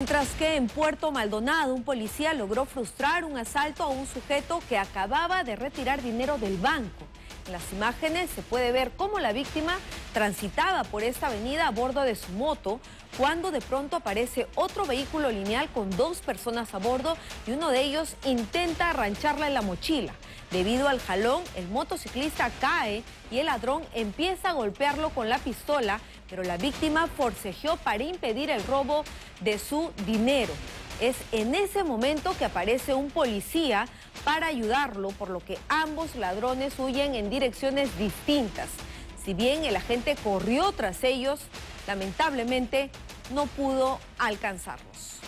Mientras que en Puerto Maldonado un policía logró frustrar un asalto a un sujeto que acababa de retirar dinero del banco. En las imágenes se puede ver cómo la víctima transitaba por esta avenida a bordo de su moto cuando de pronto aparece otro vehículo lineal con dos personas a bordo y uno de ellos intenta arrancharla en la mochila. Debido al jalón, el motociclista cae y el ladrón empieza a golpearlo con la pistola, pero la víctima forcejeó para impedir el robo de su dinero. Es en ese momento que aparece un policía para ayudarlo, por lo que ambos ladrones huyen en direcciones distintas. Si bien el agente corrió tras ellos, lamentablemente no pudo alcanzarlos.